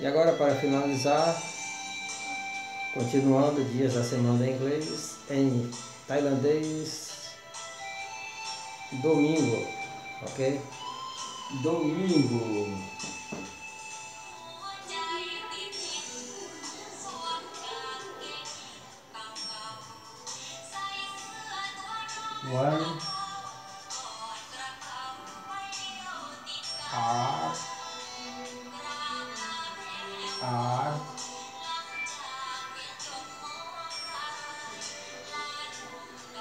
E agora para finalizar, continuando dias da semana em inglês, em tailandês, domingo, ok? Domingo. One R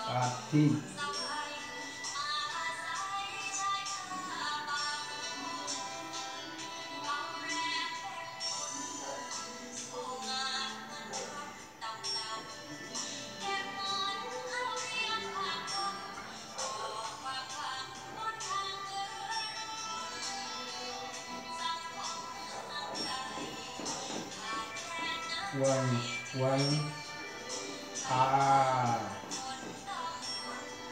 Ati one one R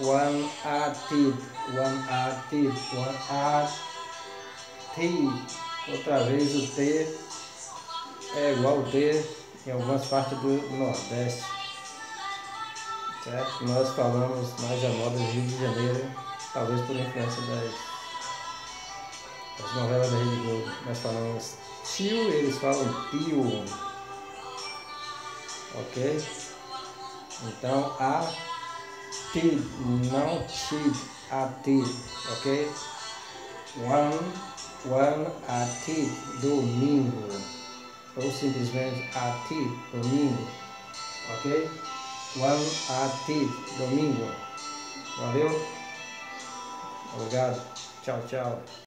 one ati one ati one ati outra vez o T é igual ao T em algumas partes do Nordeste certo? nós falamos mais a moda do Rio de Janeiro talvez por influência das, das novelas da Rede Globo nós falamos tio, eles falam tio ok? então a tid, não tid, a tid, ok? One, one, a tid, domingo, ou simplesmente a tid, domingo, ok? One, a tid, domingo, valeu? Obrigado, tchau, tchau.